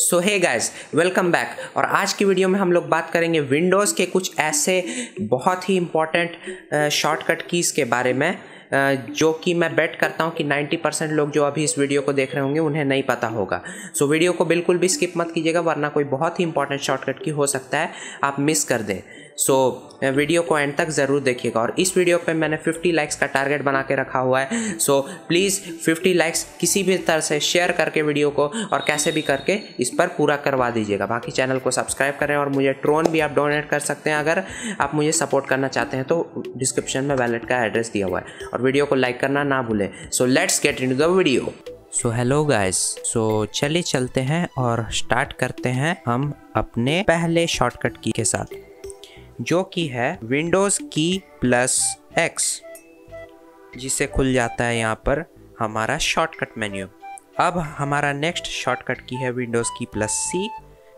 सो है guys welcome back और आज की वीडियो में हम लोग बात करेंगे विंडोज़ के कुछ ऐसे बहुत ही इंपॉर्टेंट शॉर्टकट कीज़ के बारे में जो कि मैं बेट करता हूँ कि 90 परसेंट लोग जो अभी इस वीडियो को देख रहे होंगे उन्हें नहीं पता होगा। सो so, वीडियो को बिल्कुल भी स्किप मत कीजिएगा वरना कोई बहुत ही इंपॉर्टेंट शॉर्टकट की हो सकता है आप मिस कर दें। सो so, वीडियो को एंड तक ज़रूर देखिएगा। और इस वीडियो पे मैंने 50 लाइक्स का टारगेट बना के रखा हुआ है। सो प्लीज़ 50 लाइक्स किसी भी तरह से शेयर करके वीडियो को और कैसे भी करके इस पर पूरा करवा दीजिएगा। बाकी चैनल को सब्सक्राइब करें और मुझे ट्रोन भी आप डोनेट कर सकते हैं। अगर आप मुझे सपोर्ट करना चाहते हैं तो डिस्क्रिप्शन में वैलेट का एड्रेस दिया हुआ है। और वीडियो को लाइक करना ना भूलें। So let's get in the video so hello guys so चलिए चलते हैं और स्टार्ट करते हैं हम अपने पहले शॉर्टकट की के साथ। जो कि है विंडोज़ की प्लस एक्स जिससे खुल जाता है यहाँ पर हमारा शॉर्टकट मेन्यू अब हमारा नेक्स्ट शॉर्टकट की है विंडोज़ की प्लस सी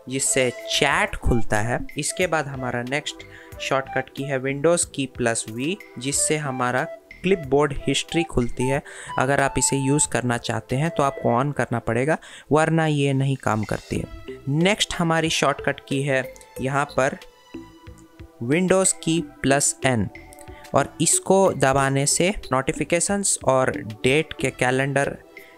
जिससे चैट खुलता है। इसके बाद हमारा नेक्स्ट शॉर्टकट की है विंडोज़ की प्लस वी जिससे हमारा क्लिप बोर्ड हिस्ट्री खुलती है। अगर आप इसे यूज़ करना चाहते हैं तो आपको ऑन करना पड़ेगा, वरना ये नहीं काम करती है। नेक्स्ट हमारी शॉर्टकट की है यहाँ पर विंडोज़ की प्लस एन और इसको दबाने से नोटिफिकेशंस और डेट के कैलेंडर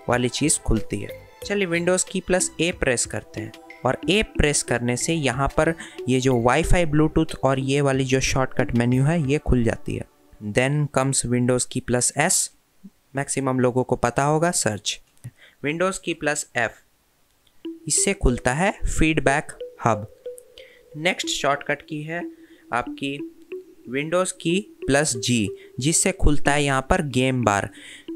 वाली चीज़ खुलती है। चलिए विंडोज़ की प्लस ए प्रेस करते हैं और ए प्रेस करने से यहाँ पर ये जो वाईफाई ब्लूटूथ और ये वाली जो शॉर्टकट मेन्यू है, ये खुल जाती है। Then comes windows key plus S maximum लोगों को पता होगा search windows key plus F इससे खुलता है फीडबैक हब नेक्स्ट शॉर्टकट की है। आपकी विंडोज़ की प्लस जी जिससे खुलता है यहाँ पर गेम बार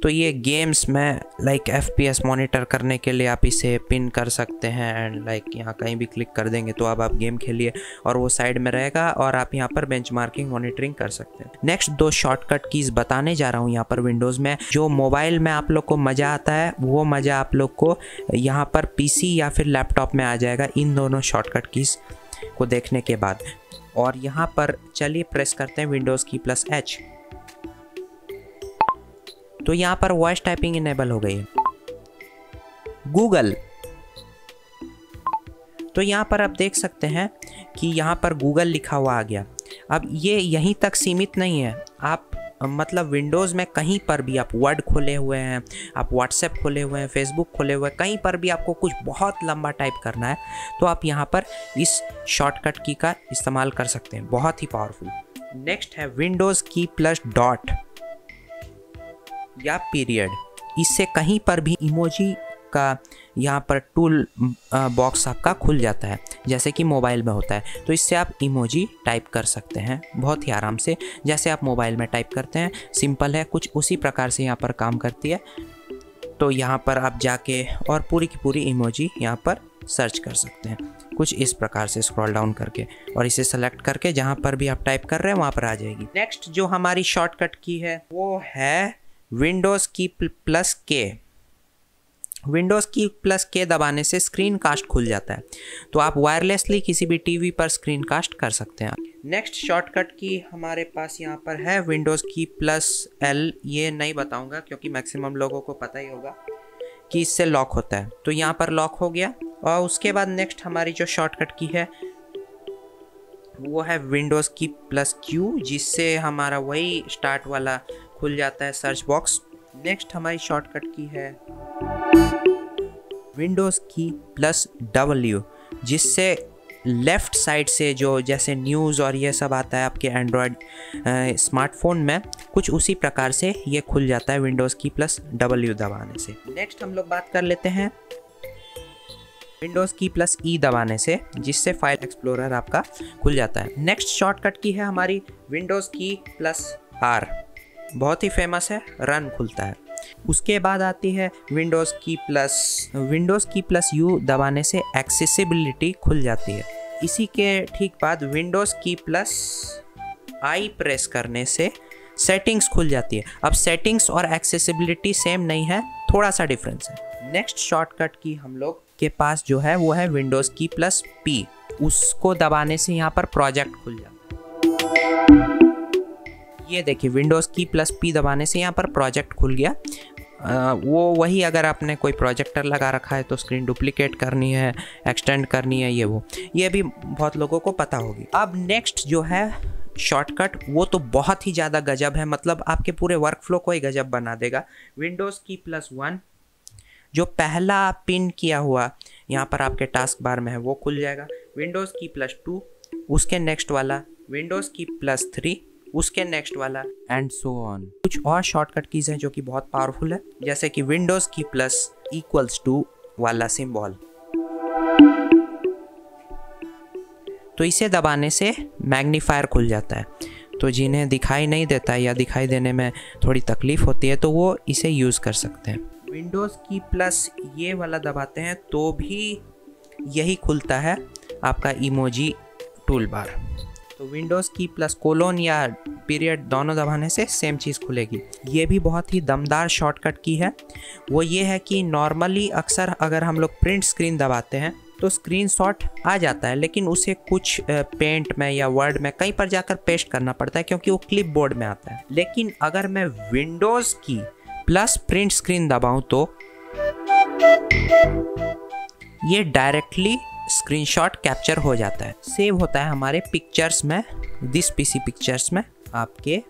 तो ये गेम्स में like F P S monitor करने के लिए आप इसे पिन कर सकते हैं एंड लाइक यहाँ कहीं भी क्लिक कर देंगे तो अब आप गेम खेलिए और वो साइड में रहेगा और आप यहाँ पर बेंच मार्किंग मॉनिटरिंग कर सकते हैं। नेक्स्ट दो शॉर्टकट कीज़ बताने जा रहा हूँ यहाँ पर विंडोज़ में। जो मोबाइल में आप लोग को मज़ा आता है, वो मज़ा आप लोग को यहाँ पर पीसी या फिर लैपटॉप में आ जाएगा इन दोनों शॉर्टकट कीज़ को देखने के बाद। और यहाँ पर चलिए प्रेस करते हैं विंडोज़ की प्लस एच तो यहाँ पर वॉइस टाइपिंग इनेबल हो गई है। गूगल तो यहाँ पर आप देख सकते हैं कि यहाँ पर गूगल लिखा हुआ आ गया। अब ये यहीं तक सीमित नहीं है। आप मतलब विंडोज़ में कहीं पर भी आप वर्ड खोले हुए हैं, आप व्हाट्सएप खोले हुए हैं फेसबुक खोले हुए हैं, कहीं पर भी आपको कुछ बहुत लंबा टाइप करना है तो आप यहाँ पर इस शॉर्टकट की का इस्तेमाल कर सकते हैं। बहुत ही पावरफुल नेक्स्ट है विंडोज़ की प्लस डॉट या पीरियड इससे कहीं पर भी इमोजी का यहाँ पर टूल बॉक्स आपका खुल जाता है, जैसे कि मोबाइल में होता है। तो इससे आप इमोजी टाइप कर सकते हैं, बहुत ही आराम से। जैसे आप मोबाइल में टाइप करते हैं सिंपल है, कुछ उसी प्रकार से यहाँ पर काम करती है। तो यहाँ पर आप जाके और पूरी की पूरी इमोजी यहाँ पर सर्च कर सकते हैं। कुछ इस प्रकार से स्क्रॉल डाउन करके और इसे सेलेक्ट करके जहाँ पर भी आप टाइप कर रहे हैं, वहाँ पर आ जाएगी। नेक्स्ट जो हमारी शॉर्टकट की है, वो है विंडोज़ की प्लस के विंडोज़ की प्लस के दबाने से स्क्रीन कास्ट खुल जाता है। तो आप वायरलेसली किसी भी टीवी पर स्क्रीन कास्ट कर सकते हैं। नेक्स्ट शॉर्टकट की हमारे पास यहाँ पर है विंडोज़ की प्लस एल ये नहीं बताऊँगा क्योंकि मैक्सिमम लोगों को पता ही होगा कि इससे लॉक होता है। तो यहाँ पर लॉक हो गया और उसके बाद नेक्स्ट हमारी जो शॉर्टकट की है, वो है विंडोज़ की प्लस क्यू जिससे हमारा वही स्टार्ट वाला खुल जाता है सर्च बॉक्स नेक्स्ट हमारी शॉर्टकट की है। विंडोज़ की प्लस डब्ल्यू जिससे लेफ़्ट साइड से जो जैसे न्यूज़ और ये सब आता है आपके एंड्रॉयड स्मार्टफ़ोन में, कुछ उसी प्रकार से ये खुल जाता है विंडोज़ की प्लस डब्ल्यू दबाने से। नेक्स्ट हम लोग बात कर लेते हैं विंडोज़ की प्लस ई दबाने से, जिससे फ़ाइल एक्सप्लोरर आपका खुल जाता है। नेक्स्ट शॉर्टकट की है हमारी विंडोज़ की प्लस आर बहुत ही फ़ेमस है रन खुलता है। उसके बाद आती है windows key plus windows key plus U दबाने से एक्सेसिबिलिटी खुल जाती है। इसी के ठीक बाद विंडोज़ की प्लस आई प्रेस करने से सेटिंग्स खुल जाती है। अब सेटिंग्स और एक्सेसिबिलिटी सेम नहीं है, थोड़ा सा डिफरेंस है। नेक्स्ट शॉर्टकट की हम लोग के पास जो है, वो है विंडोज़ की प्लस पी उसको दबाने से यहाँ पर प्रोजेक्ट खुल जाता है। ये देखिए विंडोज़ की प्लस पी दबाने से यहाँ पर प्रोजेक्ट खुल गया। आ, वो वही अगर आपने कोई प्रोजेक्टर लगा रखा है तो स्क्रीन डुप्लीकेट करनी है एक्सटेंड करनी है ये वो। ये भी बहुत लोगों को पता होगी। अब नेक्स्ट जो है शॉर्टकट वो तो बहुत ही ज़्यादा गजब है। मतलब आपके पूरे वर्क फ्लो को ही गजब बना देगा। विंडोज़ की प्लस वन जो पहला पिन किया हुआ यहाँ पर आपके टास्क बार में है वो खुल जाएगा। विंडोज़ की प्लस टू उसके नेक्स्ट वाला विंडोज़ की प्लस थ्री उसके नेक्स्ट वाला एंड सो ऑन कुछ और शॉर्टकट कीज हैं जो कि बहुत पावरफुल है, जैसे कि windows key plus equals to वाला सिंबल तो इसे दबाने से मैग्नीफायर खुल जाता है। तो जिन्हें दिखाई नहीं देता या दिखाई देने में थोड़ी तकलीफ़ होती है तो वो इसे यूज़ कर सकते हैं। विंडोज़ की प्लस ये वाला दबाते हैं तो भी यही खुलता है आपका इमोजी टूल बार तो विंडोज़ की प्लस कोलोन या पीरियड दोनों दबाने से सेम चीज़ खुलेगी। ये भी बहुत ही दमदार शॉर्टकट की है। वो ये है कि नॉर्मली अक्सर अगर हम लोग प्रिंट स्क्रीन दबाते हैं तो स्क्रीनशॉट आ जाता है, लेकिन उसे कुछ पेंट में या वर्ड में कहीं पर जाकर पेस्ट करना पड़ता है, क्योंकि वो क्लिप बोर्ड में आता है। लेकिन अगर मैं Windows key plus print screen दबाऊं तो ये डायरेक्टली स्क्रीनशॉट कैप्चर हो जाता है। सेव होता है हमारे पिक्चर्स में दिस पीसी पिक्चर्स में, आपके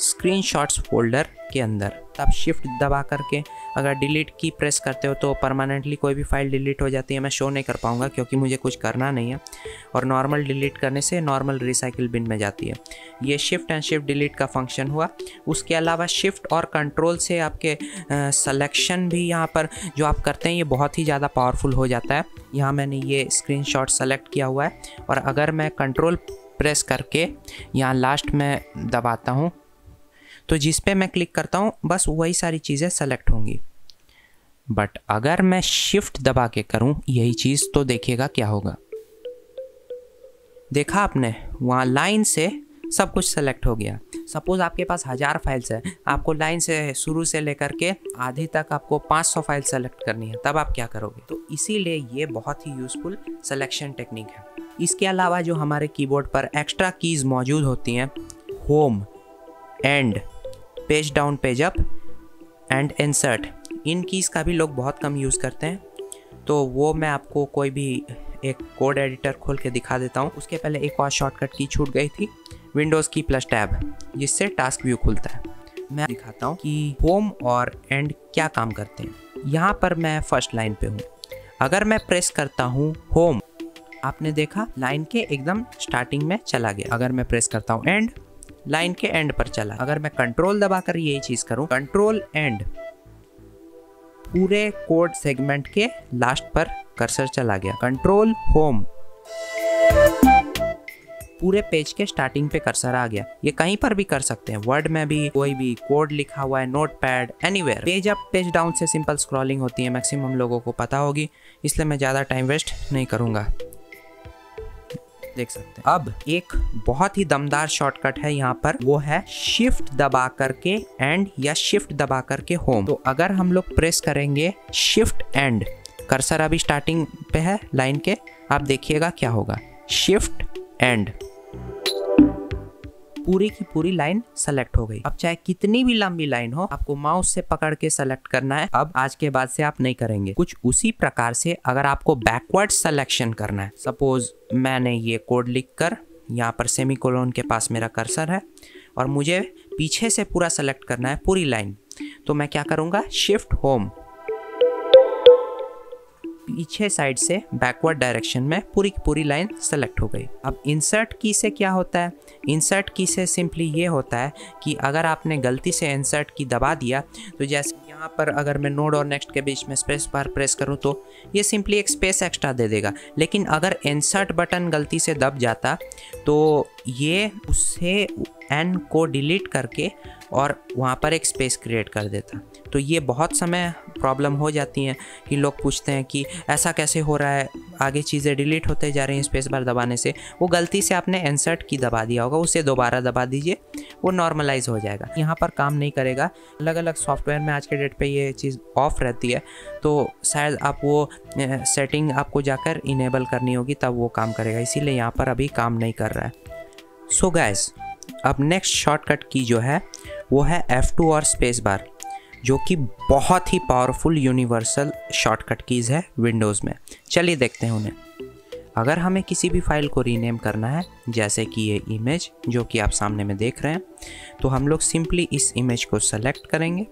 स्क्रीनशॉट्स फोल्डर के अंदर। तब शिफ्ट दबा करके अगर डिलीट की प्रेस करते हो तो परमानेंटली कोई भी फ़ाइल डिलीट हो जाती है, मैं शो नहीं कर पाऊँगा क्योंकि मुझे कुछ करना नहीं है। और नॉर्मल डिलीट करने से नॉर्मल रिसाइकिल बिन में जाती है। ये शिफ्ट एंड शिफ्ट डिलीट का फ़ंक्शन हुआ। उसके अलावा शिफ्ट और कंट्रोल से आपके सलेक्शन भी यहाँ पर जो आप करते हैं, ये बहुत ही ज़्यादा पावरफुल हो जाता है। यहाँ मैंने ये स्क्रीन शॉट सेलेक्ट किया हुआ है। और अगर मैं कंट्रोल प्रेस करके यहाँ लास्ट में दबाता हूँ तो जिस पे मैं क्लिक करता हूँ, बस वही सारी चीज़ें सेलेक्ट होंगी। बट अगर मैं शिफ्ट दबा के करूँ, यही चीज़ तो देखिएगा क्या होगा। देखा आपने? वहाँ लाइन से सब कुछ सेलेक्ट हो गया। सपोज़ आपके पास हज़ार फाइल्स है। आपको लाइन से शुरू से लेकर के आधी तक आपको 500 फ़ाइल सेलेक्ट करनी है। तब आप क्या करोगे? तो इसीलिए ये बहुत ही यूज़फुल सिलेक्शन टेक्निक है। इसके अलावा जो हमारे कीबोर्ड पर एक्स्ट्रा कीज़ मौजूद होती हैं home end page down page up and insert. In keys का भी लोग बहुत कम यूज़ करते हैं। तो वो मैं आपको कोई भी एक कोड एडिटर खोल के दिखा देता हूँ। उसके पहले एक और शॉर्टकट की छूट गई थी, विंडोज़ की प्लस टैब, जिससे टास्क व्यू खुलता है। मैं दिखाता हूँ कि होम और एंड क्या काम करते हैं। यहाँ पर मैं फ़र्स्ट लाइन पे हूँ। अगर मैं प्रेस करता हूँ होम, आपने देखा लाइन के एकदम स्टार्टिंग में चला गया। अगर मैं प्रेस करता हूँ एंड लाइन के एंड पर चला। अगर मैं कंट्रोल दबाकर यही चीज़ करूँ कंट्रोल एंड पूरे कोड सेगमेंट के लास्ट पर कर्सर चला गया। कंट्रोल होम पूरे पेज के स्टार्टिंग पे कर्सर आ गया। ये कहीं पर भी कर सकते हैं। वर्ड में भी, कोई भी कोड लिखा हुआ है notepad anywhere page up page down से सिंपल स्क्रॉलिंग होती है मैक्सिमम लोगों को पता होगी, इसलिए मैं ज़्यादा टाइम वेस्ट नहीं करूँगा। देख सकते हैं। अब एक बहुत ही दमदार शॉर्टकट है यहाँ पर। वो है शिफ्ट दबा करके एंड या शिफ्ट दबा करके होम तो अगर हम लोग प्रेस करेंगे शिफ्ट एंड कर्सर अभी स्टार्टिंग पे है लाइन के, आप देखिएगा क्या होगा। शिफ्ट एंड पूरी की पूरी लाइन सेलेक्ट हो गई। अब चाहे कितनी भी लंबी लाइन हो, आपको माउस से पकड़ के सेलेक्ट करना है। अब आज के बाद से आप नहीं करेंगे। कुछ उसी प्रकार से अगर आपको बैकवर्ड सेलेक्शन करना है सपोज़ मैंने ये कोड लिख कर यहाँ पर सेमी कोलोन के पास मेरा कर्सर है और मुझे पीछे से पूरा सेलेक्ट करना है पूरी लाइन तो मैं क्या करूँगा? शिफ्ट होम पीछे साइड से बैकवर्ड डायरेक्शन में पूरी की पूरी लाइन सेलेक्ट हो गई। अब इंसर्ट की से क्या होता है? इंसर्ट की से सिंपली ये होता है कि अगर आपने गलती से इंसर्ट की दबा दिया तो जैसे यहाँ पर अगर मैं नोड और नेक्स्ट के बीच में स्पेस बार प्रेस करूँ तो ये सिंपली एक स्पेस एक्स्ट्रा दे देगा। लेकिन अगर इंसर्ट बटन गलती से दब जाता तो ये उससे एन को डिलीट करके और वहाँ पर एक स्पेस क्रिएट कर देता। तो ये बहुत समय प्रॉब्लम हो जाती हैं, कि लोग पूछते हैं कि ऐसा कैसे हो रहा है, आगे चीज़ें डिलीट होते जा रही हैं स्पेस बार दबाने से। वो गलती से आपने इंसर्ट की दबा दिया होगा, उसे दोबारा दबा दीजिए, वो नॉर्मलाइज हो जाएगा। यहाँ पर काम नहीं करेगा। अलग अलग सॉफ्टवेयर में आज के डेट पर ये चीज़ ऑफ़ रहती है तो शायद आप वो सेटिंग आपको जाकर इनेबल करनी होगी, तब वो काम करेगा। इसीलिए यहाँ पर अभी काम नहीं कर रहा है। सो so गैस अब नेक्स्ट शॉर्टकट की जो है, वो है F2 और स्पेस बार जो कि बहुत ही पावरफुल यूनिवर्सल शॉर्टकट कीज़ है विंडोज़ में। चलिए देखते हैं उन्हें। अगर हमें किसी भी फ़ाइल को रीनेम करना है, जैसे कि ये इमेज जो कि आप सामने में देख रहे हैं तो हम लोग सिंपली इस इमेज को सेलेक्ट करेंगे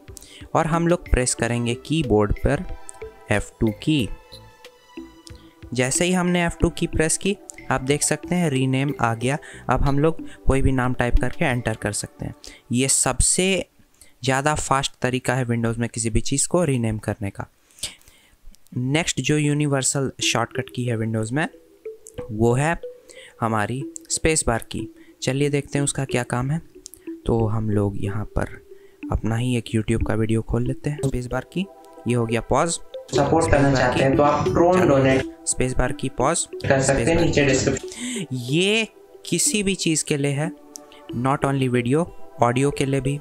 और हम लोग प्रेस करेंगे कीबोर्ड पर F2 की जैसे ही हमने F2 की प्रेस की, आप देख सकते हैं रीनेम आ गया। अब हम लोग कोई भी नाम टाइप करके एंटर कर सकते हैं। ये सबसे ज़्यादा फास्ट तरीका है विंडोज़ में किसी भी चीज़ को रीनेम करने का। नेक्स्ट जो यूनिवर्सल शॉर्टकट की है विंडोज़ में वो है हमारी स्पेस बार की। चलिए देखते हैं उसका क्या काम है। तो हम लोग यहाँ पर अपना ही एक यूट्यूब का वीडियो खोल लेते हैं स्पेस बार की। ये हो गया पॉज। सपोर्ट करना चाहते हैं तो आप ड्रोन डोनेट स्पेस बार की पॉज। कर सकते हैं नीचे डिस्क्रिप्शन ये किसी भी चीज़ के लिए है नॉट ओनली वीडियो ऑडियो के लिए भी।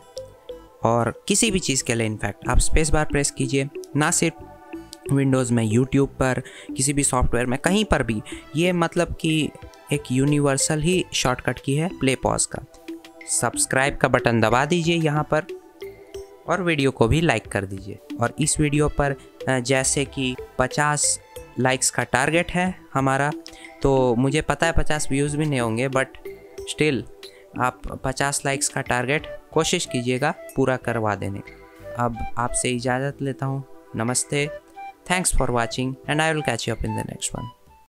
और किसी भी चीज़ के लिए इनफैक्ट आप स्पेस बार प्रेस कीजिए। ना सिर्फ़ विंडोज़ में यूट्यूब पर, किसी भी सॉफ्टवेयर में, कहीं पर भी। ये मतलब कि एक यूनिवर्सल ही शॉर्टकट की है प्ले पॉज का। सब्सक्राइब का बटन दबा दीजिए यहाँ पर और वीडियो को भी लाइक कर दीजिए। और इस वीडियो पर जैसे कि 50 लाइक्स का टारगेट है हमारा तो मुझे पता है 50 व्यूज़ भी नहीं होंगे बट स्टिल आप 50 लाइक्स का टारगेट कोशिश कीजिएगा पूरा करवा देने का। अब आपसे इजाज़त लेता हूँ। नमस्ते। Thanks for watching and I will catch you up in the next one